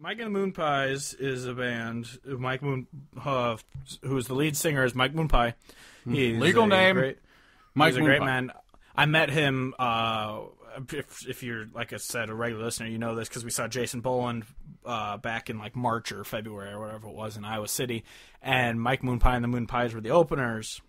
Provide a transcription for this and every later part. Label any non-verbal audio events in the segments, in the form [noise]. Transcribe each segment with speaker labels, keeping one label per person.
Speaker 1: Mike and the Moonpies is a band. Mike Moon, uh, who's the lead singer, is Mike Moon Pie. He's
Speaker 2: Hmm. Legal
Speaker 1: a
Speaker 2: name,
Speaker 1: Great,
Speaker 2: Mike
Speaker 1: he's a great
Speaker 2: Moonpie.
Speaker 1: man. I met him. Uh, if, if you're like I said, a regular listener, you know this because we saw Jason Boland uh, back in like March or February or whatever it was in Iowa City, and Mike Moon Pie and the Moonpies were the openers.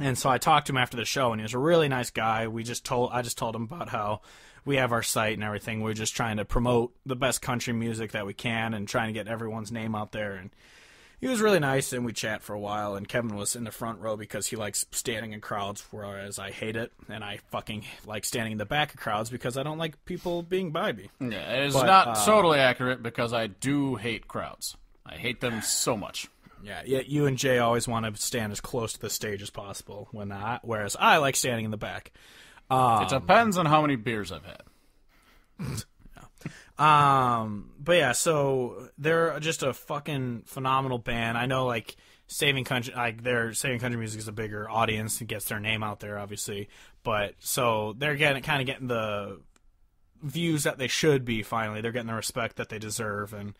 Speaker 1: And so I talked to him after the show, and he was a really nice guy. We just told I just told him about how we have our site and everything. We're just trying to promote the best country music that we can and trying to get everyone's name out there. And he was really nice, and we chat for a while. And Kevin was in the front row because he likes standing in crowds, whereas I hate it, and I fucking like standing in the back of crowds because I don't like people being by me.
Speaker 2: Yeah, it is
Speaker 1: But,
Speaker 2: not
Speaker 1: uh,
Speaker 2: totally accurate because I do hate crowds. I hate them so much.
Speaker 1: Yeah, yeah. You and Jay always want to stand as close to the stage as possible, when I, whereas I like standing in the back.
Speaker 2: It depends on how many beers I've had. [laughs]
Speaker 1: Um, but yeah, so they're just a fucking phenomenal band. I know, like Saving Country, like their Saving Country Music is a bigger audience and gets their name out there, obviously. But so they're getting kind of getting the views that they should be. Finally, they're getting the respect that they deserve, and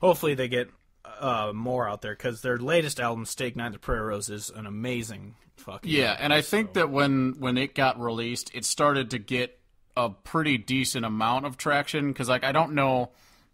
Speaker 1: hopefully they get uh, more out there because their latest album, Steak Night at the Prairie Rose, is an amazing fucking
Speaker 2: Yeah, and I think that when when it got released, it started to get a pretty decent amount of traction because like I don't know,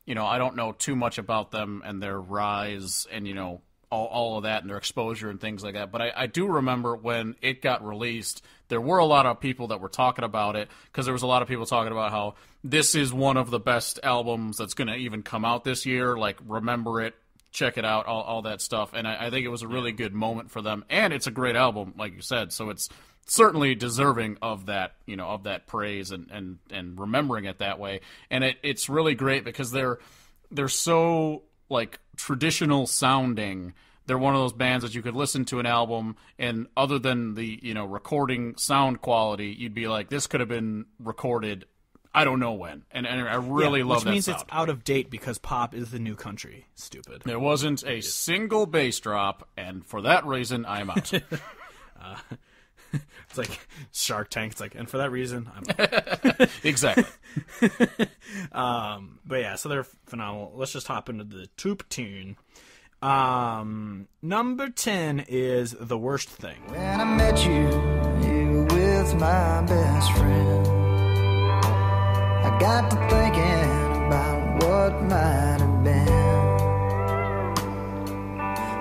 Speaker 2: you know, I don't know too much about them and their rise and you know all, all of that and their exposure and things like that. But I, I do remember when it got released, there were a lot of people that were talking about it because there was a lot of people talking about how this is one of the best albums that's going to even come out this year. Like, remember it, check it out, all, all that stuff. And I, I think it was a really good moment for them. And it's a great album, like you said. So it's certainly deserving of that, you know, of that praise and, and, and remembering it that way. And it, it's really great because they're they're so like traditional sounding. They're one of those bands that you could listen to an album and other than the, you know, recording sound quality, you'd be like, this could have been recorded I don't know when. And, and I really
Speaker 1: Yeah,
Speaker 2: love
Speaker 1: which
Speaker 2: that
Speaker 1: means
Speaker 2: sound.
Speaker 1: it's out of date because pop is the new country. Stupid.
Speaker 2: There wasn't a single bass drop, and for that reason, I'm out. [laughs] [laughs]
Speaker 1: It's like Shark Tank. It's like, and for that reason, I'm. Out. [laughs]
Speaker 2: exactly.
Speaker 1: um, but yeah, so they're phenomenal. Let's just hop into the tube tune. Um, number ten is the worst thing.
Speaker 3: When I met you, you were with my best friend. Got to thinking about what might have been.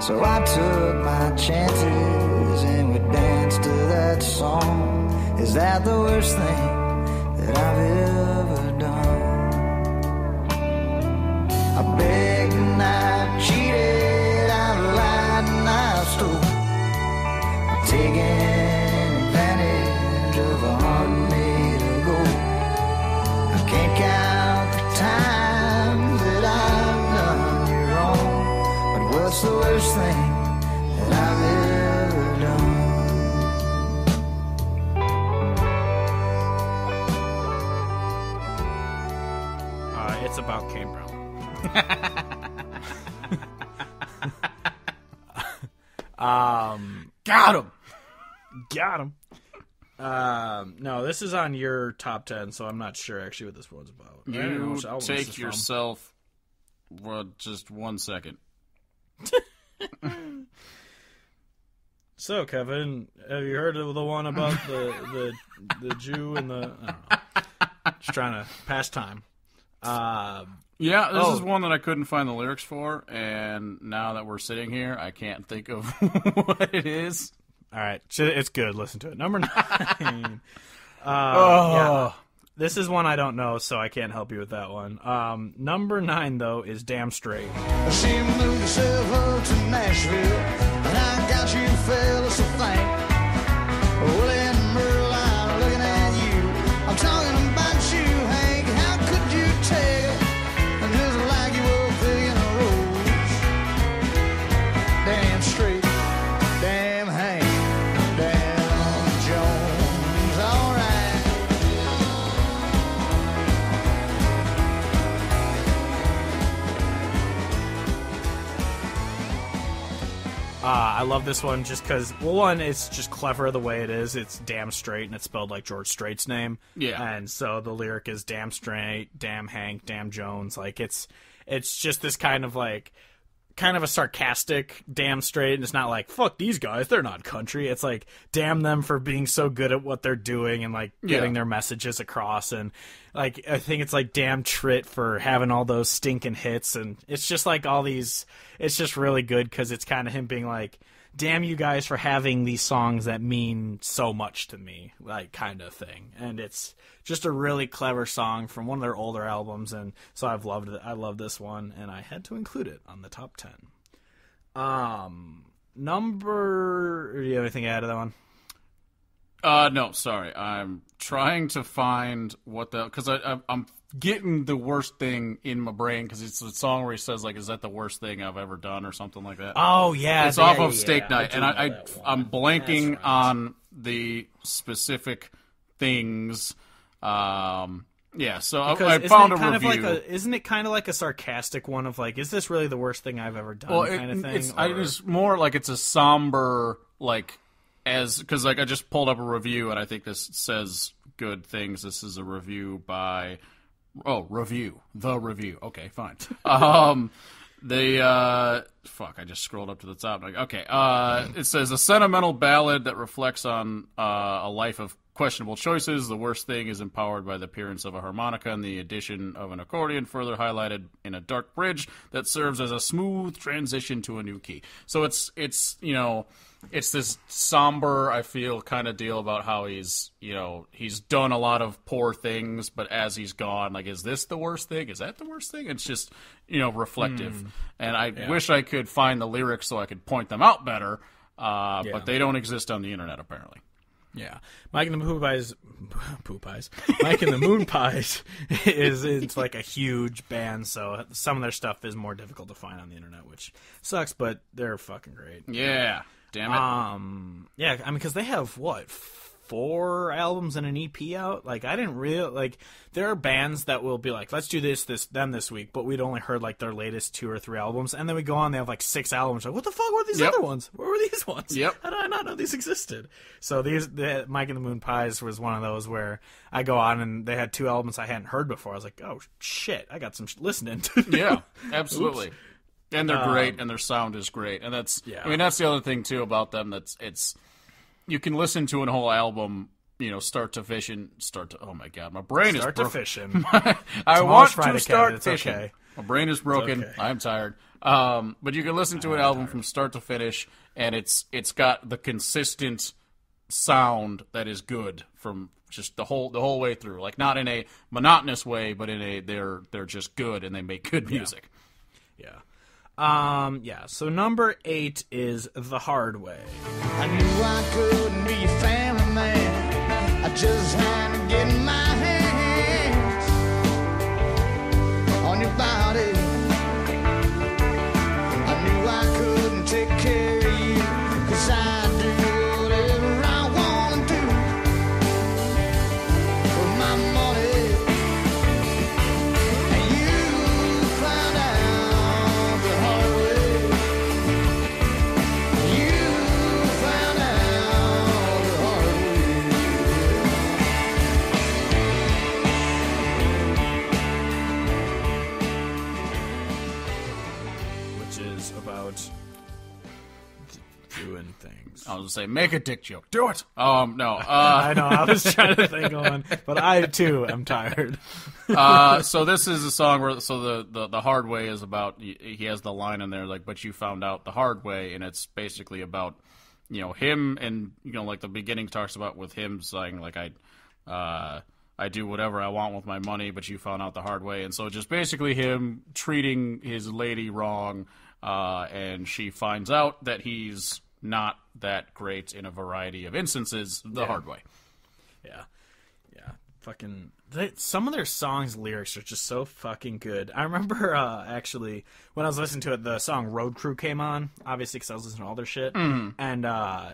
Speaker 3: So I took my chances and we danced to that song. Is that the worst thing that I've ever done? I begged and I cheated, I lied and I stole. Taking what's the worst thing that I've ever done?
Speaker 1: Uh, it's about Kane Brown. [laughs] um,
Speaker 2: Got him.
Speaker 1: got him. Um, no, this is on your top ten, so I'm not sure actually what this one's about. I don't know
Speaker 2: You
Speaker 1: which album this is
Speaker 2: take yourself. Well, just one second.
Speaker 1: So, Kevin, have you heard of the one about the the the Jew and the? I don't know. Just trying to pass time. Um,
Speaker 2: Yeah, this
Speaker 1: Oh.
Speaker 2: is one that I couldn't find the lyrics for, and now that we're sitting here, I can't think of [laughs] what it is.
Speaker 1: all right, it's good. Listen to it. Number nine. [laughs] Uh,
Speaker 2: Oh.
Speaker 1: yeah. This is one I don't know, so I can't help you with that one. Um, number nine though is "Damn Straight."
Speaker 3: She moved herself up to Nashville, and I got you fellas to thank.
Speaker 1: Love this one just because, well, one, it's just clever the way it is. It's damn straight, and it's spelled like George Strait's name.
Speaker 2: Yeah.
Speaker 1: And so the lyric is damn straight, damn Hank, damn Jones. Like it's it's just this kind of like kind of a sarcastic damn straight and it's not like fuck these guys they're not country it's like damn them for being so good at what they're doing and like getting
Speaker 2: Yeah.
Speaker 1: their messages across and like i think it's like damn Strait for having all those stinking hits and it's just like all these it's just really good because it's kind of him being like damn you guys for having these songs that mean so much to me like kind of thing. And it's just a really clever song from one of their older albums and so i've loved it. I love this one and i had to include it on the top 10 um number do you have anything to add to that one?
Speaker 2: Uh, no, sorry. I'm trying to find what the because I, I I'm getting the worst thing in my brain because it's the song where he says like, "Is that the worst thing I've ever done?" or something like that.
Speaker 1: oh yeah
Speaker 2: it's
Speaker 1: yeah,
Speaker 2: off
Speaker 1: yeah,
Speaker 2: of Steak
Speaker 1: yeah,
Speaker 2: Night,
Speaker 1: do
Speaker 2: and I, I I'm blanking
Speaker 1: right.
Speaker 2: on the specific things. Um, yeah, so I,
Speaker 1: Because
Speaker 2: I
Speaker 1: isn't
Speaker 2: found a
Speaker 1: kind
Speaker 2: review.
Speaker 1: of like a isn't it kind of like a sarcastic one of like is this really the worst thing I've ever done
Speaker 2: well, it-
Speaker 1: kind of thing
Speaker 2: it's, I, it's more like it's a somber like as because like I just pulled up a review and I think this says good things. This is a review by oh review the review. Okay, fine. [laughs] um, the uh, fuck I just scrolled up to the top. Okay, uh, it says a sentimental ballad that reflects on uh, a life of questionable choices. The worst thing is empowered by the appearance of a harmonica and the addition of an accordion, further highlighted in a dark bridge that serves as a smooth transition to a new key. So it's it's you know it's this somber I feel kind of deal about how he's you know he's done a lot of poor things, but as he's gone, like is this the worst thing? Is that the worst thing? It's just you know reflective, and I wish I could find the lyrics so I could point them out better. Uh,
Speaker 1: Yeah.
Speaker 2: But they don't exist on the internet apparently.
Speaker 1: Yeah, Mike and the Pooh Pies, [laughs] Pooh Pies, Mike and the Moonpies [laughs] is it's like a huge band, so some of their stuff is more difficult to find on the internet, which sucks. But they're fucking great.
Speaker 2: Yeah, damn it.
Speaker 1: Um, yeah, I mean, because they have what four albums and an EP out. Like, I didn't really like. There are bands that will be like, let's do this, this, them this week, but we'd only heard like their latest two or three albums, and then we go on, they have like six albums. Like, what the fuck were these
Speaker 2: Yep.
Speaker 1: other ones? Where were these ones?
Speaker 2: Yep.
Speaker 1: How did I not know these existed? So these, the Mike and the Moonpies was one of those where I go on and they had two albums I hadn't heard before. I was like, oh shit, I got some sh- listening to.
Speaker 2: yeah, [laughs] absolutely. And they're great, um, and their sound is great, and that's.
Speaker 1: Yeah.
Speaker 2: I mean, that's the other thing too about them. That's it's. You can listen to a whole album, you know, start to fishing, start to. Oh my god, my brain is.
Speaker 1: Start
Speaker 2: to [laughs]
Speaker 1: fishing.
Speaker 2: I want
Speaker 1: Friday,
Speaker 2: to start
Speaker 1: Kevin,
Speaker 2: fishing.
Speaker 1: okay.
Speaker 2: My brain is broken.
Speaker 1: okay.
Speaker 2: I'm tired. Um, but you can listen to an album from start to finish, and it's it's got the consistent sound that is good from just the whole the whole way through. Like not in a monotonous way, but in a they're they're just good and they make good music.
Speaker 1: Yeah. Um, yeah. So number eight is The Hard Way.
Speaker 3: I knew I couldn't be a family man. I just had to get my
Speaker 1: is about doing things.
Speaker 2: I was gonna say make a dick joke. Do it. Um, no. [laughs] Uh,
Speaker 1: I know. I was trying to think one, but I too am tired. [laughs]
Speaker 2: uh, so this is a song where so the, the the hard way is about he he has the line in there like but you found out the hard way and it's basically about you know him and you know like the beginning talks about with him saying like I uh I do whatever I want with my money but you found out the hard way and so just basically him treating his lady wrong uh and she finds out that he's not that great in a variety of instances the hard way
Speaker 1: Yeah, yeah. Fucking. They, some of their songs' lyrics are just so fucking good. I remember [laughs] uh, actually when I was listening to it, the song "Road Crew" came on. Obviously, because I was listening to all their shit, and uh,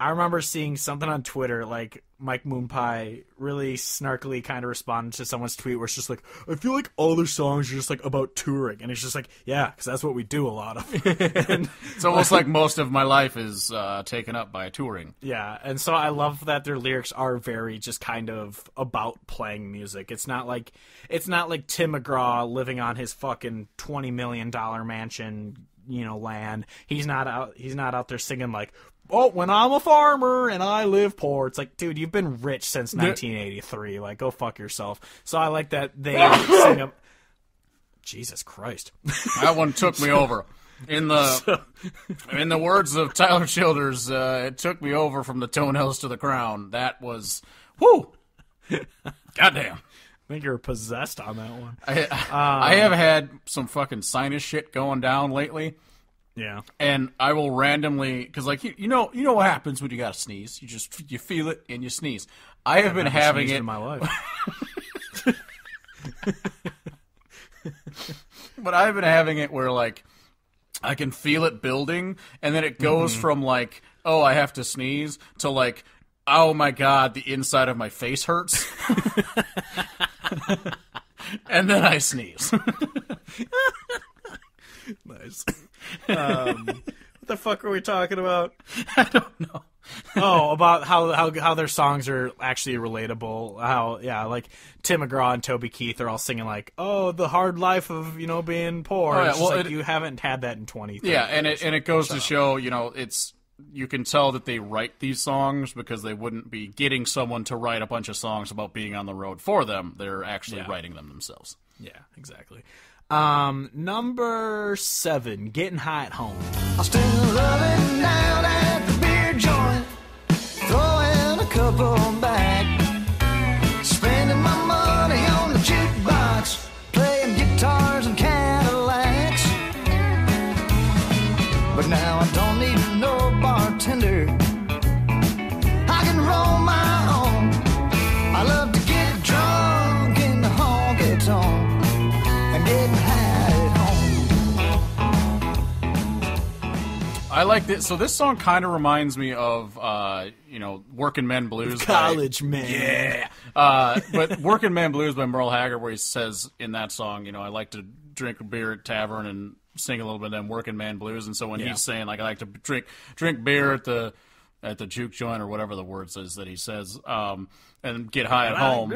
Speaker 1: I remember seeing something on Twitter, like Mike Moonpie really snarkily kind of responded to someone's tweet where it's just like, I feel like all their songs are just like about touring. And it's just like, yeah, because that's what we do a lot of. [laughs] and,
Speaker 2: It's almost like most of my life is uh, taken up by touring.
Speaker 1: yeah. And so I love that their lyrics are very just kind of about playing music. It's not like, it's not like Tim McGraw living on his fucking $20 million mansion, you know, land. He's not out, he's not out there singing like, oh, when I'm a farmer and I live poor. It's like, dude, you've been rich since 1983. Like, go fuck yourself. So I like that they [laughs] sing a. Jesus Christ. [laughs]
Speaker 2: That one took me over. In the [laughs] in the words of Tyler Childers, uh, it took me over from the toenails to the crown. That was whoo. Goddamn.
Speaker 1: I think you're possessed on that one.
Speaker 2: I, I have had some fucking sinus shit going down lately,
Speaker 1: Yeah.
Speaker 2: and I will randomly because like you, you know you know what happens when you got to sneeze. You just you feel it and you sneeze. I have been having it
Speaker 1: in my life. [laughs]
Speaker 2: but I've been having it where like I can feel it building, and then it goes
Speaker 1: Mm-hmm.
Speaker 2: from like, oh, I have to sneeze to like, oh my god, the inside of my face hurts, [laughs] [laughs] and then I sneeze.
Speaker 1: nice. Um, what the fuck are we talking about? [laughs] I don't know. oh, about how how how their songs are actually relatable. How yeah, like Tim McGraw and Toby Keith are all singing like, "Oh, the hard life of you know being poor."
Speaker 2: Oh, yeah, well,
Speaker 1: like
Speaker 2: it-
Speaker 1: you haven't had that in twenty. 30
Speaker 2: yeah, and it and it goes to show, you know, it's you can tell that they write these songs because they wouldn't be getting someone to write a bunch of songs about being on the road for them. They're actually
Speaker 1: Yeah.
Speaker 2: writing them themselves.
Speaker 1: yeah, exactly. Um, number seven, getting high at home.
Speaker 3: I
Speaker 2: like this. So this song kind of reminds me of, uh, you know, Working Men Blues. by-
Speaker 1: College man.
Speaker 2: Yeah. Uh, but Working Man Blues by Merle Haggard, where he says in that song, you know, I like to drink a beer at tavern and sing a little bit of them Working Man Blues. And so when
Speaker 1: Yeah.
Speaker 2: he's saying like I like to drink drink beer at the at the juke joint or whatever the word says that he says, um, and get high at home.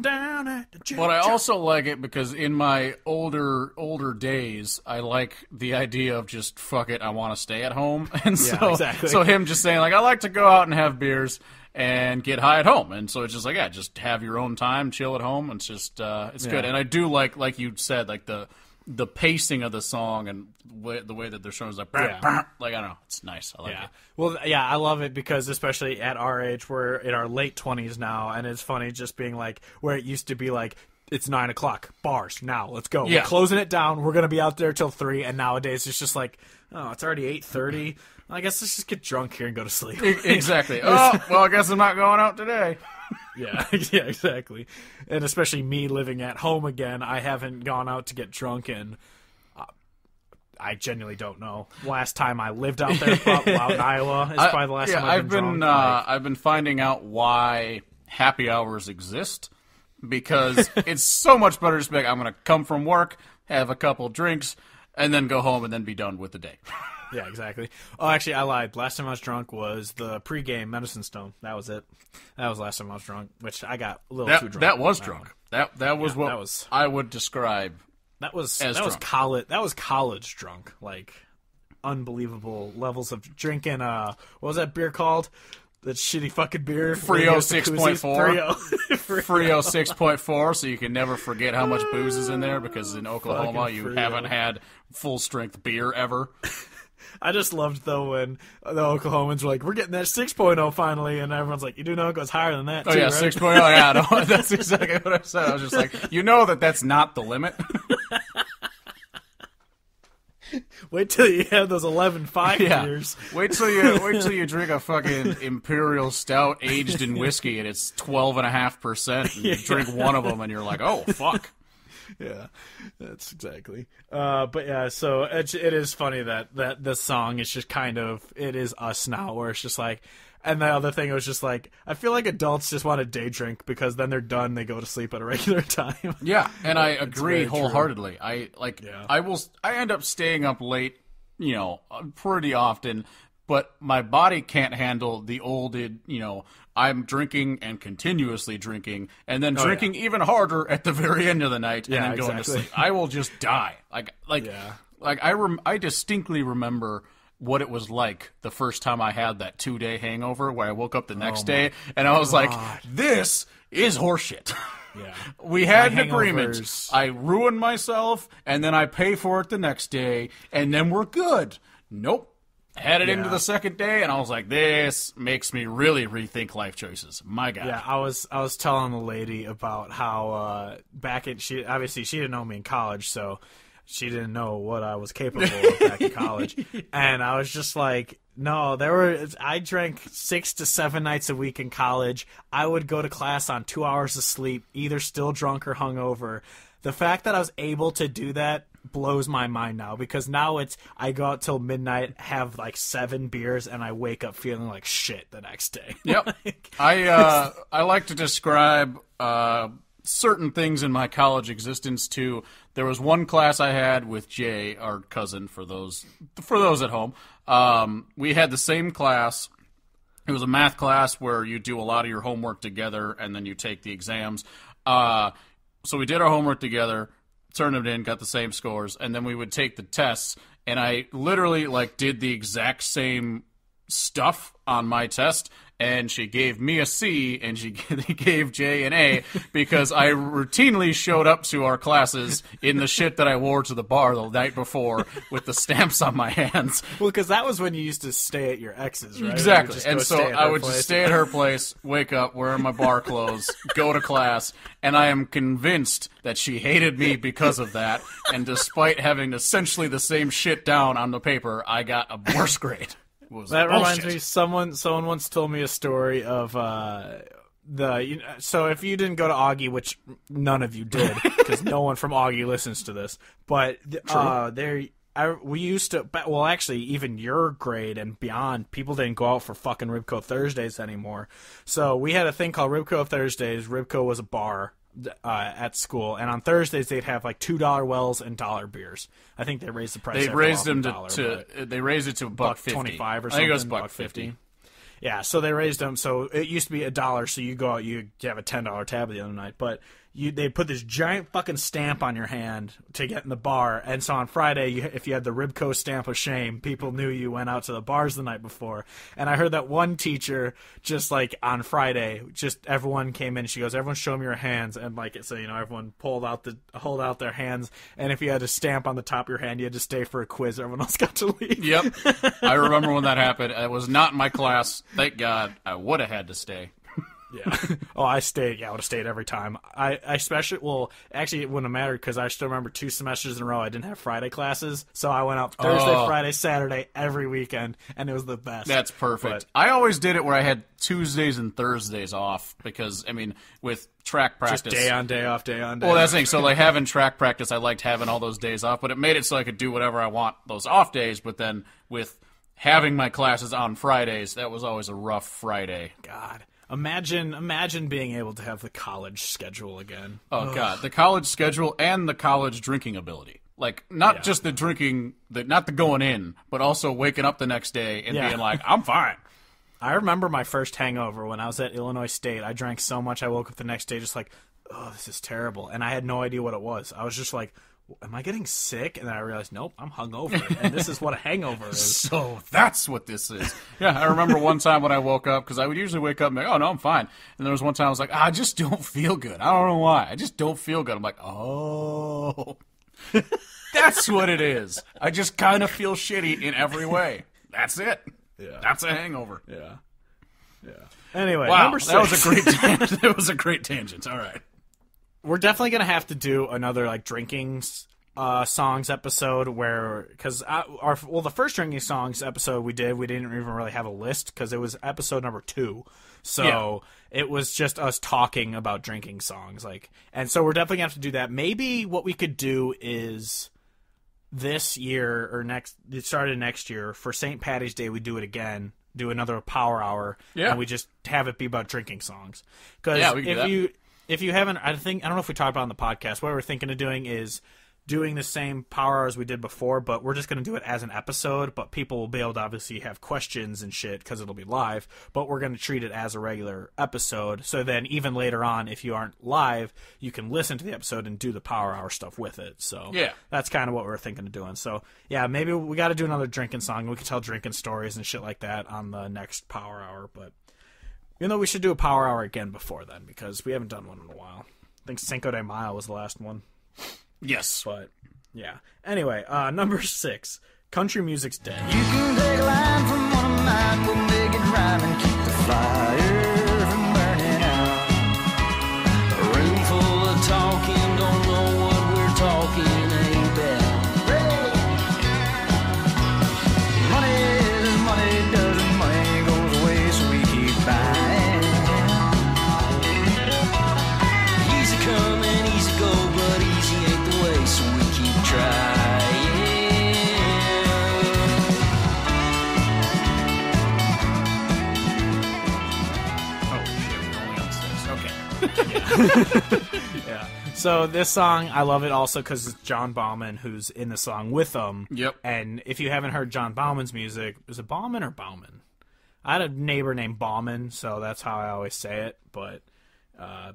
Speaker 1: Down at the
Speaker 2: But I also like it because in my older older days, I like the idea of just fuck it, I want to stay at home, [laughs] and so
Speaker 1: exactly.
Speaker 2: so him just saying like I like to go out and have beers and get high at home, and so it's just like yeah, just have your own time, chill at home. It's just uh, it's good, and I do like like you said like the the pacing of the song and way, the way that they're showing is like
Speaker 1: Yeah.
Speaker 2: like I don't know, it's nice. I like
Speaker 1: Yeah.
Speaker 2: it.
Speaker 1: Well, yeah, I love it because especially at our age, we're in our late twenties now, and it's funny just being like where it used to be like it's nine o'clock bars now. Let's go.
Speaker 2: Yeah.
Speaker 1: We're closing it down. We're gonna be out there till three, and nowadays it's just like oh, it's already eight thirty. I guess let's just get drunk here and go to sleep.
Speaker 2: Exactly. [laughs] oh well, I guess I'm not going out today.
Speaker 1: Yeah, [laughs] yeah, exactly. And especially me living at home again, I haven't gone out to get drunk and uh, I genuinely don't know. Last time I lived out there, probably out in Iowa, is probably the last
Speaker 2: yeah,
Speaker 1: time I've been, drunk.
Speaker 2: uh, I've been finding out why happy hours exist because [laughs] it's so much better to be like, I'm going to come from work, have a couple drinks, and then go home and then be done with the day. [laughs]
Speaker 1: Yeah, exactly. Oh, actually, I lied. Last time I was drunk was the pregame Medicine Stone. That was it. That was last time I was drunk, which I got a little too drunk.
Speaker 2: that was
Speaker 1: on
Speaker 2: drunk.
Speaker 1: one.
Speaker 2: That that was
Speaker 1: Yeah,
Speaker 2: what
Speaker 1: that was-
Speaker 2: I would describe.
Speaker 1: That was
Speaker 2: As
Speaker 1: that was college. That was college drunk. Like unbelievable levels of drinking. Uh, what was that beer called? That shitty fucking beer.
Speaker 2: Frio
Speaker 1: Where you get the
Speaker 2: 6.4.
Speaker 1: koozies? Frio.
Speaker 2: Frio 6.4, so you can never forget how much booze is in there because in Oklahoma
Speaker 1: Fucking
Speaker 2: you
Speaker 1: Frio.
Speaker 2: haven't had full strength beer ever.
Speaker 1: I just loved though when the Oklahomans were like, "We're getting that 6.0 finally," and everyone's like, "You do know it goes higher than that."
Speaker 2: Oh
Speaker 1: too,
Speaker 2: yeah,
Speaker 1: right?
Speaker 2: 6.0. Yeah, no, [laughs] that's exactly what I said. I was just like, you know that that's not the limit. [laughs]
Speaker 1: Wait till you have those 11 five
Speaker 2: Yeah.
Speaker 1: years.
Speaker 2: Wait till you wait till you [laughs] drink a fucking imperial stout aged in whiskey and it's twelve and a half percent. And you drink one of them and you're like, oh fuck. [laughs]
Speaker 1: yeah, that's exactly. Uh, but yeah, so it, it is funny that that the song is just kind of it is us now, where it's just like And the other thing was just like, I feel like adults just want to day drink because then they're done, they go to sleep at a regular [laughs] time.
Speaker 2: Yeah, and I agree
Speaker 1: very true.
Speaker 2: wholeheartedly. I like
Speaker 1: Yeah.
Speaker 2: I will I end up staying up late, you know, pretty often, but my body can't handle the old, you know, I'm drinking and continuously drinking and then oh, drinking even harder at the very end of the night
Speaker 1: Oh, Yeah,
Speaker 2: and then going to sleep. I will just die. Like like
Speaker 1: Yeah.
Speaker 2: like I rem- I distinctly remember what it was like the first time I had that 2-day hangover where I woke up the
Speaker 1: Oh
Speaker 2: next day and I was like this is horseshit.
Speaker 1: Yeah. [laughs]
Speaker 2: We had
Speaker 1: My
Speaker 2: an agreement.
Speaker 1: hangovers-
Speaker 2: I ruin myself, and then I pay for it the next day, and then we're good. Nope. Had it into the second day, and I was like, this makes me really rethink life choices. My God.
Speaker 1: Yeah, I was I was telling the lady about how uh, back in she obviously she didn't know me in college, so she didn't know what I was capable of back in [laughs] college, and I was just like, no, there were I drank six to seven nights a week in college. I would go to class on two hours of sleep, either still drunk or hungover. The fact that I was able to do that blows my mind now because now it's I go out till midnight, have like seven beers, and I wake up feeling like shit the next day. [laughs]
Speaker 2: Yep.
Speaker 1: Like-
Speaker 2: I [laughs] uh, I like to describe uh, certain things in my college existence too. There was one class I had with Jay, our cousin, for those for those at home. Um, we had the same class. It was a math class where you do a lot of your homework together and then you take the exams. Uh, so we did our homework together, turned it in, got the same scores, and then we would take the tests. And I literally like did the exact same stuff on my test and she gave me a C and she [laughs] gave Jay an A because I routinely showed up to our classes in the shit that I wore to the bar the night before with the stamps on my hands.
Speaker 1: Well, because that was when you used to stay at your ex's, right?
Speaker 2: Exactly. And so I would
Speaker 1: place.
Speaker 2: just stay at her place, wake up, wearing my bar clothes, go to class, and I am convinced that she hated me because of that. And despite having essentially the same shit down on the paper, I got a worse grade. Was
Speaker 1: That reminds
Speaker 2: bullshit.
Speaker 1: me. Someone, someone once told me a story of uh, the. You know, so if you didn't go to Augie, which none of you did, [laughs] because no one from Augie listens to this, but uh, there. I, we used to, well, actually, even your grade and beyond, people didn't go out for fucking Ribco Thursdays anymore. So we had a thing called Ribco Thursdays. Ribco was a bar uh, at school, and on Thursdays they'd have like two dollar wells and dollar beers. I think they raised the price.
Speaker 2: They raised them to,
Speaker 1: dollar,
Speaker 2: to they raised it to a buck,
Speaker 1: buck twenty five or something.
Speaker 2: I think it was buck,
Speaker 1: buck
Speaker 2: fifty.
Speaker 1: Yeah, so they raised them. So it used to be a dollar. So you go out, you have a ten dollar tab the other night, but you they put this giant fucking stamp on your hand to get in the bar. And so on Friday, you, if you had the Ribco stamp of shame, people knew you went out to the bars the night before. And I heard that one teacher just like on Friday, just everyone came in. She goes, "Everyone, show me your hands." And like it so, you know, everyone pulled out the hold out their hands. And if you had a stamp on the top of your hand, you had to stay for a quiz. Everyone [laughs] else got to leave.
Speaker 2: Yep, I remember when that happened. It was not in my class. Thank God. I would have had to stay.
Speaker 1: Yeah. [laughs] oh, I stayed. Yeah, I would have stayed every time. I, I especially, well, actually, it wouldn't have mattered because I still remember two semesters in a row I didn't have Friday classes. So I went out Thursday,
Speaker 2: Oh.
Speaker 1: Friday, Saturday, every weekend, and it was the best.
Speaker 2: That's perfect.
Speaker 1: But-
Speaker 2: I always did it where I had Tuesdays and Thursdays off because I mean, with track
Speaker 1: Just
Speaker 2: practice,
Speaker 1: day on day off, day on day.
Speaker 2: Well, that's the thing. So, like [laughs] having track practice, I liked having all those days off, but it made it so I could do whatever I want those off days. But then with having my classes on Fridays, that was always a rough Friday.
Speaker 1: God. Imagine, imagine being able to have the college schedule again.
Speaker 2: Oh god, the college schedule and the college drinking ability. Like not
Speaker 1: Yeah.
Speaker 2: just the drinking, the not the going in, but also waking up the next day and
Speaker 1: Yeah.
Speaker 2: being like, I'm fine. [laughs]
Speaker 1: I remember my first hangover when I was at Illinois State. I drank so much I woke up the next day just like, oh, this is terrible, and I had no idea what it was. I was just like, am I getting sick? And then I realized, nope, I'm hungover, and this is what a hangover is. [laughs]
Speaker 2: So that's what this is. Yeah, I remember one time when I woke up because I would usually wake up and be like, oh no, I'm fine. And there was one time I was like, ah, I just don't feel good. I don't know why. I just don't feel good. I'm like, oh, [laughs] that's what it is. I just kind of feel shitty in every way. That's it.
Speaker 1: Yeah.
Speaker 2: That's a hangover.
Speaker 1: Yeah, yeah. Anyway,
Speaker 2: Wow,
Speaker 1: number six.
Speaker 2: that was a great. [laughs] Tangent. that was a great tangent. All right.
Speaker 1: We're definitely gonna have to do another like drinking uh, songs episode where because our well the first drinking songs episode we did we didn't even really have a list because it was episode number two so it was just us talking about drinking songs like and so we're definitely gonna have to do that maybe what we could do is this year or next it started next year for St. Patty's Day we do it again do another power hour,
Speaker 2: Yeah.
Speaker 1: and we just have it be about drinking songs. Because
Speaker 2: Yeah,
Speaker 1: if
Speaker 2: that.
Speaker 1: you if you haven't, I think I don't know if we talked about it on the podcast. What we're thinking of doing is doing the same power hours we did before, but we're just going to do it as an episode. But people will be able to obviously have questions and shit because it'll be live. But we're going to treat it as a regular episode. So then, even later on, if you aren't live, you can listen to the episode and do the power hour stuff with it. So
Speaker 2: Yeah.
Speaker 1: that's kind of what we're thinking of doing. So yeah, maybe we got to do another drinking song. We can tell drinking stories and shit like that on the next power hour. But you though we should do a power hour again before then because we haven't done one in a while. I think Cinco de Mayo was the last one.
Speaker 2: Yes.
Speaker 1: But yeah. Anyway, uh, [laughs] number six, country music's dead. [laughs] Yeah. So this song, I love it also because it's John Baumann who's in the song with them.
Speaker 2: Yep.
Speaker 1: And if you haven't heard John Baumann's music, is it Bauman or Bauman? I had a neighbor named Bauman, so that's how I always say it. But uh,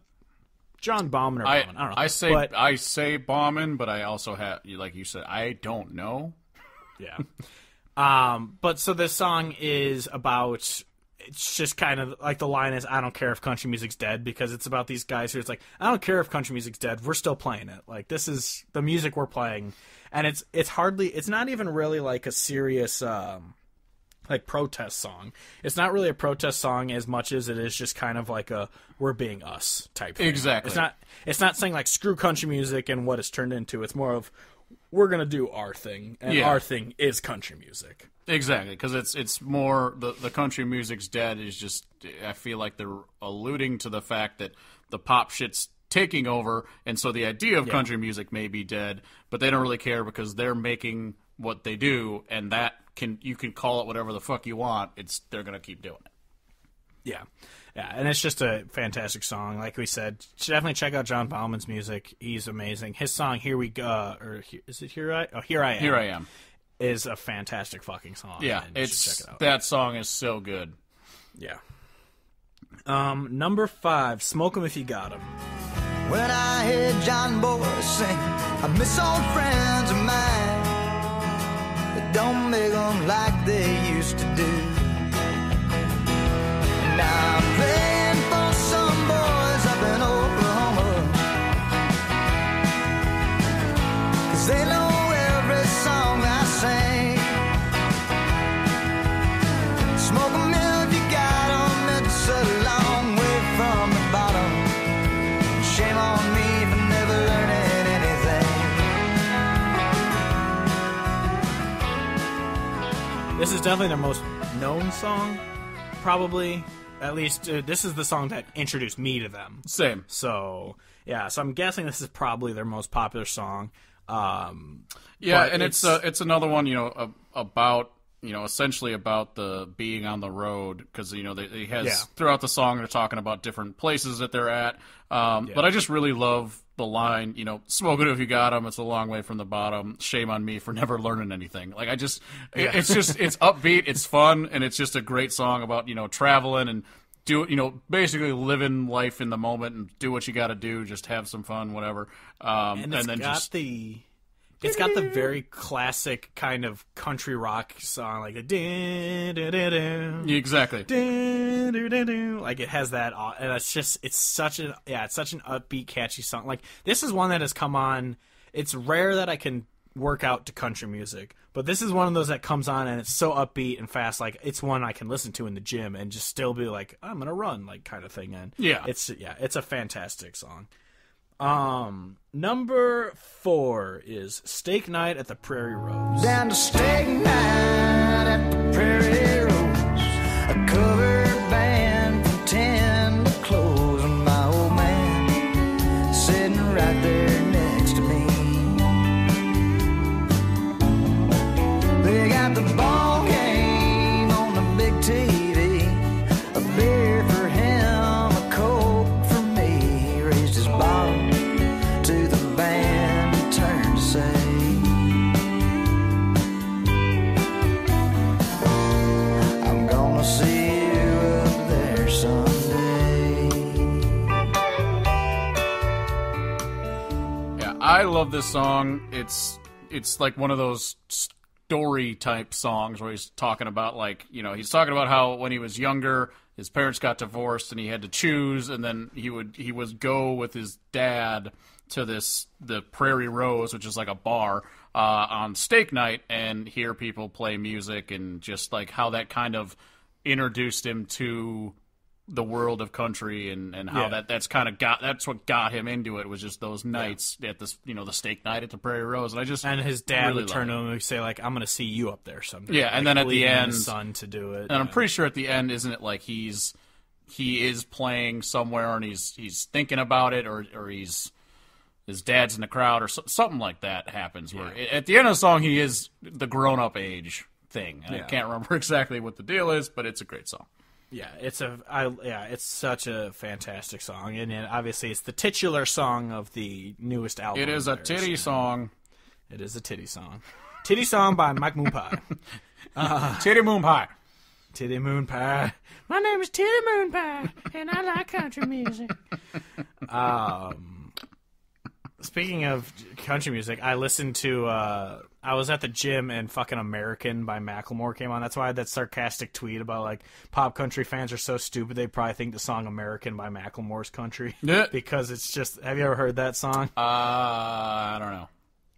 Speaker 1: John Baumann or
Speaker 2: I
Speaker 1: Bauman, I don't know.
Speaker 2: I say
Speaker 1: but,
Speaker 2: I say bombing, but I also have like you said, I don't know.
Speaker 1: Yeah. [laughs] um, but so this song is about it's just kind of like the line is I don't care if country music's dead because it's about these guys who it's like I don't care if country music's dead, we're still playing it. Like this is the music we're playing and it's it's hardly it's not even really like a serious um like protest song. It's not really a protest song as much as it is just kind of like a we're being us type thing.
Speaker 2: Exactly.
Speaker 1: It's not it's not saying like screw country music and what it's turned into. It's more of we're going to do our thing and
Speaker 2: Yeah.
Speaker 1: our thing is country music.
Speaker 2: Exactly, because it's it's more the the country music's dead is just I feel like they're alluding to the fact that the pop shit's taking over, and so the idea of country music may be dead, but they don't really care because they're making what they do, and that can you can call it whatever the fuck you want. It's they're gonna keep doing it.
Speaker 1: Yeah. Yeah, and it's just a fantastic song. Like we said, definitely check out John Baumann's music. He's amazing. His song "Here We Go" or is it "Here I"? Oh, "Here I Am."
Speaker 2: Here I am.
Speaker 1: Is a fantastic fucking song.
Speaker 2: Yeah,
Speaker 1: and
Speaker 2: it's
Speaker 1: check it out.
Speaker 2: that song is so good.
Speaker 1: Yeah. Um, number five, "Smoke 'Em If You Got 'Em."
Speaker 3: When I hear John Boy sing, I miss old friends of mine that don't make them like they used to do. Now I'm playing
Speaker 1: This is definitely their most known song, probably. At least uh, this is the song that introduced me to them.
Speaker 2: Same.
Speaker 1: So yeah, so I'm guessing this is probably their most popular song. Um,
Speaker 2: Yeah, and it's uh, it's another one, you know, about you know, essentially about the being on the road because you know they, he has
Speaker 1: Yeah.
Speaker 2: throughout the song they're talking about different places that they're at. Um, But I just really love the line, you know, "Smoke it if you got got 'em. It's a long way from the bottom. Shame on me for [laughs] never learning anything." Like I just, it- it's just it's upbeat, it's fun, and it's just a great song about you know traveling and. Do you know basically living life in the moment and do what you got to do, just have some fun, whatever. Um,
Speaker 1: and
Speaker 2: and, then
Speaker 1: got
Speaker 2: just
Speaker 1: the it's got the very classic kind of country rock song like the dun,
Speaker 2: exactly.
Speaker 1: Like it has that and it's just it's such an yeah it's such an upbeat catchy song. Like this is one that has come on it's rare that i can work out to country music but this is one of those that comes on and it's so upbeat and fast like it's one i can listen to in the gym and just still be like i'm gonna run like kind of thing and
Speaker 2: Yeah.
Speaker 1: it's yeah it's a fantastic song um number four is steak night at the prairie rose
Speaker 3: Down to steak night at the Prairie Rose. A covered band from 10 to close,
Speaker 2: I love this song. It's it's like one of those story type songs where he's talking about like you know he's talking about how when he was younger his parents got divorced and he had to choose and then he would he would go with his dad to this the Prairie Rose which is like a bar uh, on steak night and hear people play music and just like how that kind of introduced him to the world of country and, and how
Speaker 1: Yeah.
Speaker 2: that that's kind of got that's what got him into it was just those nights at this you know the steak night at the Prairie Rose and I just
Speaker 1: And his dad
Speaker 2: really
Speaker 1: would turn to him and say like, "I'm going to see you up there someday."
Speaker 2: Yeah, and
Speaker 1: Like,
Speaker 2: then at the end-
Speaker 1: his son to do it.
Speaker 2: And I'm pretty sure at the end, isn't it like he's he is playing somewhere and he's he's thinking about it, or or he's his dad's in the crowd, or so, something like that happens. Where at the end of the song, he is the grown up age thing. And I can't remember [laughs] exactly what the deal is, but it's a great song.
Speaker 1: Yeah, it's a I yeah, it's such a fantastic song, and it, obviously it's the titular song of the newest album.
Speaker 2: It is a titty song.
Speaker 1: It is a titty song. Titty song by Mike Moon Pie. [laughs]
Speaker 2: Titty Moon Pie.
Speaker 1: Titty Moon Pie. My name is Titty Moon Pie, and I like country music. [laughs] Um, speaking of country music, I listened to. Uh, I was at the gym and fucking American by Macklemore came on. That's why I had that sarcastic tweet about like pop country fans are so stupid they probably think the song American by Macklemore's country. [laughs]
Speaker 2: Yeah.
Speaker 1: because it's just. Have you ever heard that song?
Speaker 2: Uh, I don't know.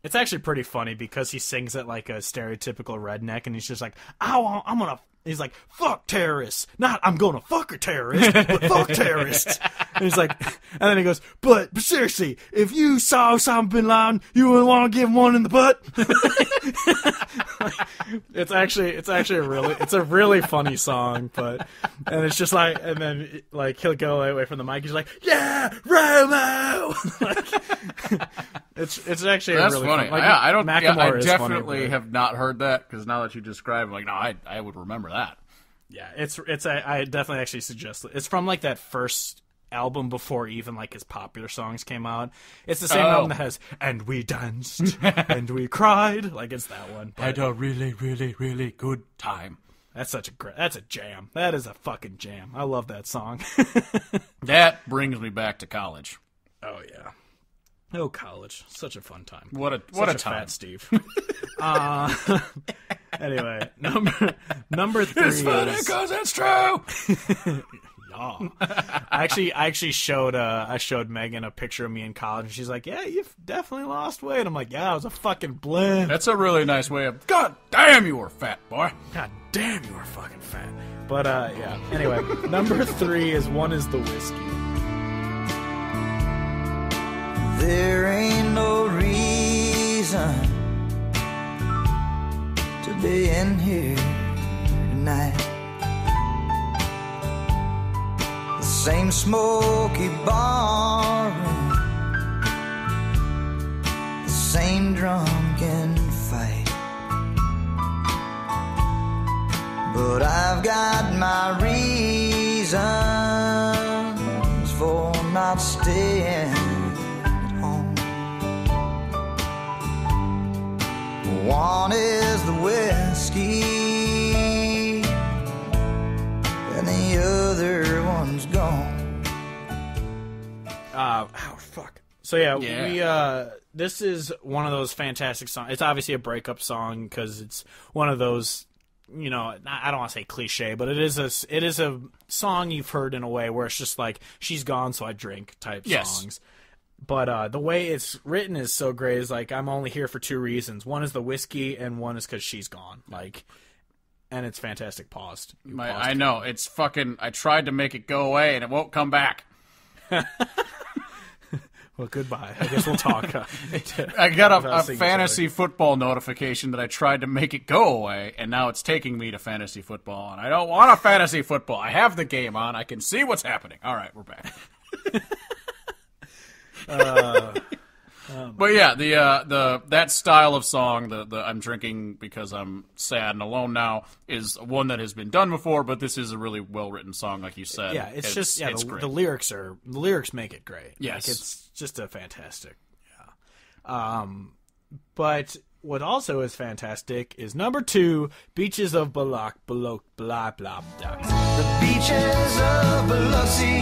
Speaker 1: It's actually pretty funny because he sings it like a stereotypical redneck, and he's just like, "I I'm gonna." He's like, "Fuck terrorists!" Not I'm gonna fuck a terrorist, but fuck terrorists. [laughs] And he's like, and then he goes, "But, but seriously, if you saw Osama bin Laden, you would want to give him one in the butt." [laughs] it's actually, it's actually a really, it's a really funny song, but, and it's just like, and then like he'll go away from the mic, he's like, "Yeah, Romo." [laughs] like, it's it's actually a
Speaker 2: That's
Speaker 1: really
Speaker 2: funny.
Speaker 1: Fun, like,
Speaker 2: yeah, I don't. Yeah, I
Speaker 1: is funny,
Speaker 2: definitely have not heard that because now that you describe, it, like, no, I I would remember that.
Speaker 1: Yeah, it's it's I, I definitely actually suggest it. It's from like that first album before even like his popular songs came out. It's the same
Speaker 2: Oh.
Speaker 1: album that has "And We Danced [laughs] and We Cried." Like it's that one. But
Speaker 2: Had a really, really, really good time.
Speaker 1: that's such a great. That's a jam. That is a fucking jam. I love that song. [laughs]
Speaker 2: That brings me back to college.
Speaker 1: oh yeah. Oh, college, such a fun time.
Speaker 2: What a what
Speaker 1: Such
Speaker 2: a time.
Speaker 1: fat Steve. uh, [laughs] anyway, number number three is.
Speaker 2: because it's true.
Speaker 1: Oh. I actually, I actually showed, uh, I showed Megan a picture of me in college, and she's like, "Yeah, you've definitely lost weight." I'm like, "Yeah, I was a fucking blend."
Speaker 2: That's a really nice way of. God damn, you were fat, boy.
Speaker 1: God damn, you are fucking fat. But uh, yeah. Anyway, [laughs] number three is one is the whiskey.
Speaker 3: There ain't no reason to be in here tonight. Same smoky bar room, the same drunken fight. But I've got my reasons for not staying at home. One is the whiskey,
Speaker 1: Uh, oh fuck. So yeah,
Speaker 2: Yeah.
Speaker 1: we uh, this is one of those fantastic songs. It's obviously a breakup song because it's one of those. You know, I don't want to say cliche, but it is a it is a song you've heard in a way where it's just like she's gone, so I drink type
Speaker 2: Yes.
Speaker 1: songs. But uh, the way it's written is so great. Is like I'm only here for two reasons. One is the whiskey, and one is because she's gone. Like, and it's fantastic. Paused.
Speaker 2: My,
Speaker 1: paused.
Speaker 2: I know it's fucking. I tried to make it go away and it won't come back. [laughs]
Speaker 1: Well, goodbye. I guess we'll talk. uh, [laughs] [laughs]
Speaker 2: I got a, a fantasy football notification that I tried to make it go away, and now it's taking me to fantasy football, and I don't want a fantasy football. I have the game on. I can see what's happening. All right, we're back. [laughs] but yeah, the uh, the that style of song, the the I'm drinking because I'm sad and alone now, is one that has been done before. But this is a really well written song, like you said.
Speaker 1: yeah, it's, just yeah.
Speaker 2: it's
Speaker 1: the,
Speaker 2: great.
Speaker 1: the lyrics are the lyrics make it great.
Speaker 2: Yes.
Speaker 1: like, it's just a fantastic. Yeah. Um, but what also is fantastic is number two, "Beaches of Balak, blah blah blah blah."
Speaker 3: The beaches of Biloxi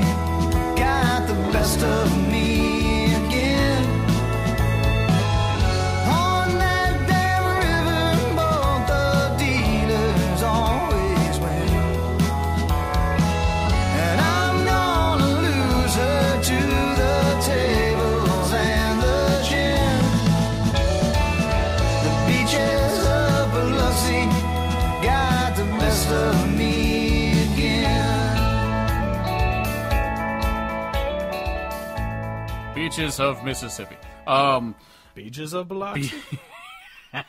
Speaker 3: got the best of me
Speaker 2: Beaches of Mississippi. Um,
Speaker 1: Beaches of Biloxi. [laughs]
Speaker 2: uh,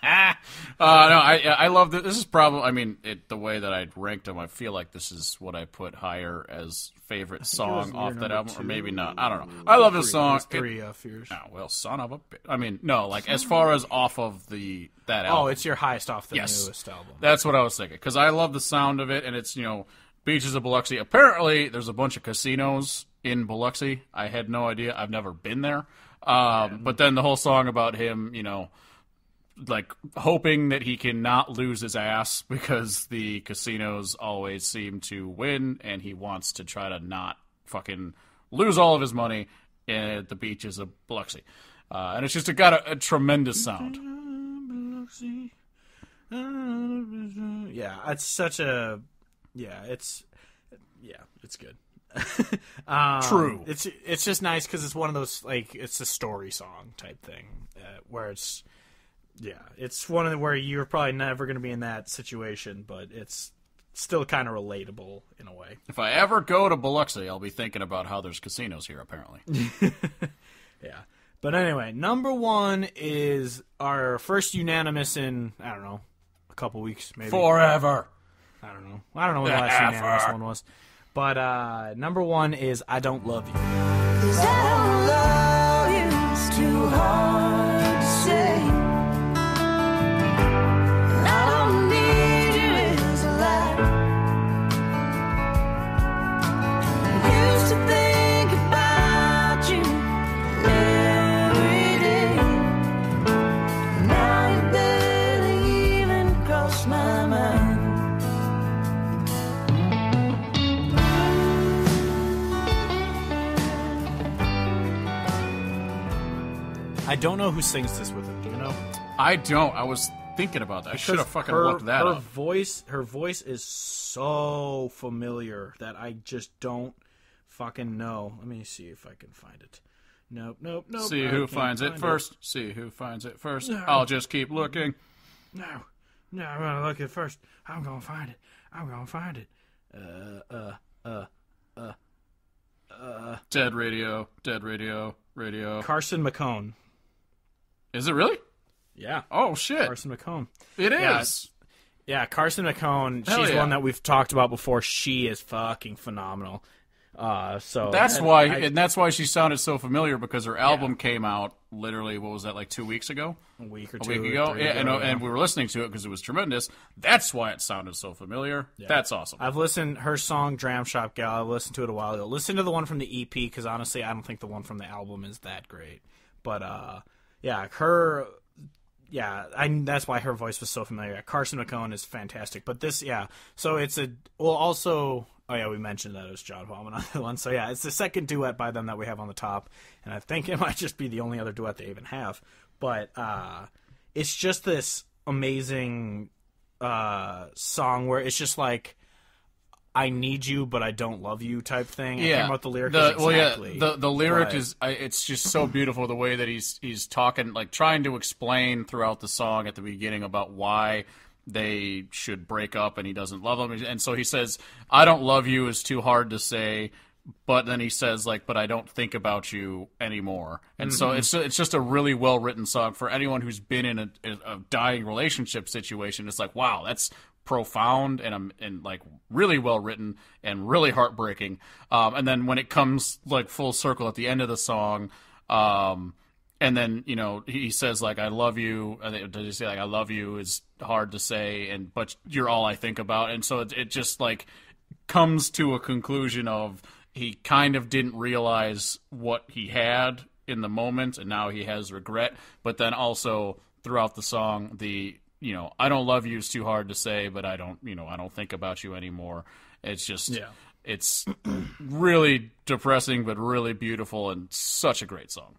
Speaker 2: no, I I love that. This is probably, I mean, it, the way that I ranked them, I feel like this is what I put higher as favorite song off that album, or maybe not. I don't know. I love this song.
Speaker 1: Three of yours.
Speaker 2: Oh, well, son of a. I mean, no, like as far as off of the that album.
Speaker 1: Oh, it's your highest off the
Speaker 2: Yes.
Speaker 1: newest album.
Speaker 2: That's what I was thinking because I love the sound of it, and it's you know beaches of Biloxi. Apparently, there's a bunch of casinos in Biloxi. I had no idea. I've never been there. Um, But then the whole song about him, you know, like hoping that he can not lose his ass because the casinos always seem to win, and he wants to try to not fucking lose all of his money at the beaches of Biloxi. Uh, and it's just got a, a tremendous sound.
Speaker 1: Yeah, it's such a yeah, it's yeah, it's good. [laughs] um,
Speaker 2: True.
Speaker 1: It's it's just nice because it's one of those like it's a story song type thing uh, where it's yeah, it's one of the where you're probably never going to be in that situation, but it's still kind of relatable in a way.
Speaker 2: If I ever go to Biloxi, I'll be thinking about how there's casinos here, apparently. [laughs]
Speaker 1: Yeah. But anyway, number one is our first unanimous in I don't know a couple weeks maybe.
Speaker 2: Forever.
Speaker 1: I don't know. I don't know what the last unanimous one was. But uh, number one is I Don't Love You.
Speaker 3: I don't
Speaker 1: know who sings this with him. Do you know?
Speaker 2: I don't. I was thinking about that. I should have fucking
Speaker 1: her,
Speaker 2: looked that
Speaker 1: her
Speaker 2: up.
Speaker 1: voice, her voice is so familiar that I just don't fucking know. Let me see if I can find it. Nope, nope, nope.
Speaker 2: See who finds it
Speaker 1: find
Speaker 2: first. See who finds it first.
Speaker 1: No.
Speaker 2: I'll just keep looking.
Speaker 1: No, no, I'm gonna look at it first. I'm gonna find it. I'm gonna find it. Uh, Uh uh, uh, uh,
Speaker 2: Dead radio. Dead radio. Radio.
Speaker 1: Carson McHone.
Speaker 2: Is it really?
Speaker 1: Yeah,
Speaker 2: Oh shit!
Speaker 1: Carson McHone.
Speaker 2: It is.
Speaker 1: Yeah, Yeah, Carson McHone.
Speaker 2: Hell
Speaker 1: she's
Speaker 2: yeah.
Speaker 1: one that we've talked about before. She is fucking phenomenal. Uh, so
Speaker 2: That's
Speaker 1: and
Speaker 2: why,
Speaker 1: I-
Speaker 2: and that's why she sounded so familiar because her album came out literally. What was that? Like two weeks ago.
Speaker 1: a week or
Speaker 2: A
Speaker 1: two
Speaker 2: week ago, yeah, and,
Speaker 1: ago,
Speaker 2: and we were listening to it because it was tremendous. That's why it sounded so familiar. Yeah. That's awesome.
Speaker 1: I've listened her song "Dram Shop Gal." I've listened to it a while ago. Listen to the one from the EP because honestly, I don't think the one from the album is that great. But uh, yeah, her, yeah, I that's why her voice was so familiar. Carson McHone is fantastic. But this, yeah, so it's a well, also. Oh yeah, we mentioned that it was John Baumann [laughs] on the one. So yeah, it's the second duet by them that we have on the top, and I think it [laughs] might just be the only other duet they even have. But uh, it's just this amazing uh, song where it's just like I need you, but I don't love you type thing. I can't remember what the lyric
Speaker 2: Well,
Speaker 1: exactly.
Speaker 2: yeah, the the lyric
Speaker 1: but-
Speaker 2: is I, it's just so beautiful the way that he's he's talking, like trying to explain throughout the song at the beginning about why they should break up and he doesn't love them, and so he says, "I don't love you" is too hard to say. But then he says like, "But I don't think about you anymore," and so
Speaker 1: Mm-hmm.
Speaker 2: it's it's just a really well written song for anyone who's been in a, a dying relationship situation. It's like, wow, that's profound and um, and like really well written and really heartbreaking. Um, and then when it comes like full circle at the end of the song, um, and then you know he says like I love you. Does he say like I love you is hard to say, and but you're all I think about. And so it, it just like comes to a conclusion of he kind of didn't realize what he had in the moment and now he has regret. But then also throughout the song the you know i don't love you is too hard to say but i don't you know i don't think about you anymore. It's just
Speaker 1: Yeah.
Speaker 2: it's [clears throat] really depressing but really beautiful and such a great song